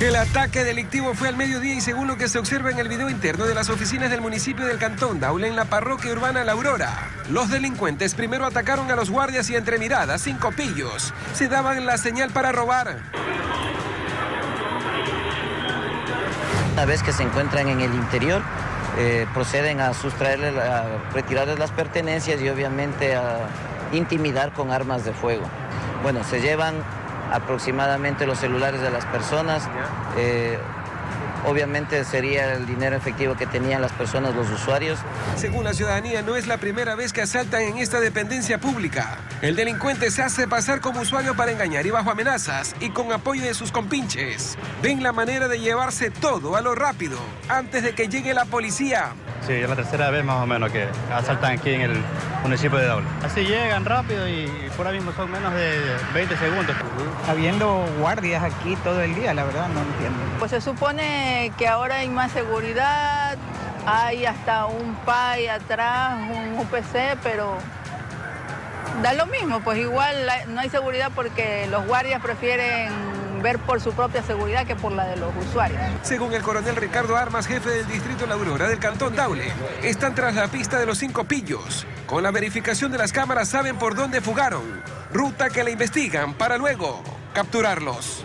El ataque delictivo fue al mediodía y según lo que se observa en el video interno de las oficinas del municipio del Cantón Daule en la parroquia urbana La Aurora, los delincuentes primero atacaron a los guardias y entre miradas, sin copillos, se daban la señal para robar. Una vez que se encuentran en el interior, eh, proceden a sustraerle, a retirarles las pertenencias y obviamente a intimidar con armas de fuego. Bueno, se llevan aproximadamente los celulares de las personas. eh, obviamente sería el dinero efectivo que tenían las personas, los usuarios. Según la ciudadanía, no es la primera vez que asaltan en esta dependencia pública. El delincuente se hace pasar como usuario para engañar y bajo amenazas y con apoyo de sus compinches. Ven la manera de llevarse todo a lo rápido antes de que llegue la policía. Sí, es la tercera vez más o menos que asaltan aquí en el municipio de Daule. Así llegan rápido y por ahí mismo son menos de 20 segundos. Habiendo guardias aquí todo el día, la verdad no entiendo. Pues se supone que ahora hay más seguridad, hay hasta un PAI atrás, un UPC, pero da lo mismo, pues igual no hay seguridad porque los guardias prefieren ver por su propia seguridad que por la de los usuarios. Según el coronel Ricardo Armas, jefe del distrito La Aurora del Cantón Daule, están tras la pista de los cinco pillos. Con la verificación de las cámaras saben por dónde fugaron, ruta que la investigan para luego capturarlos.